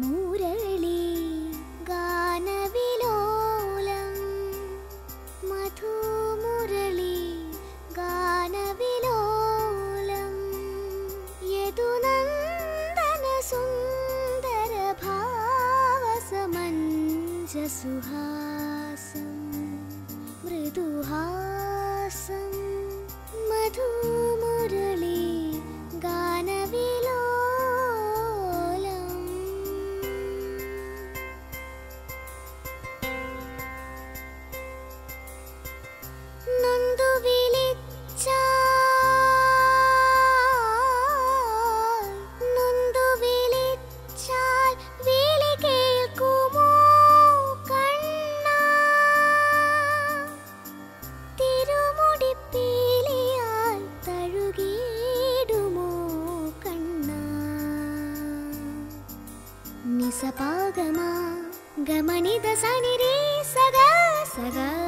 मुरळी गानविलोलं मधुमुरळी गानविलोलं यदुनन्दनसुन्दरभावसमञ्जसुहासं सपा गमा गमनि दसा निरे सदा सदा